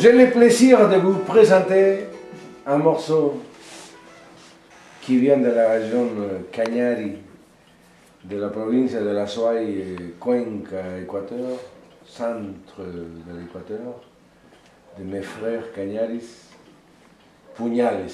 J'ai le plaisir de vous présenter un morceau qui vient de la région Cagnari, de la province de la Soaille, Cuenca, Équateur, centre de l'Équateur, de mes frères Cagnaris, Puñales.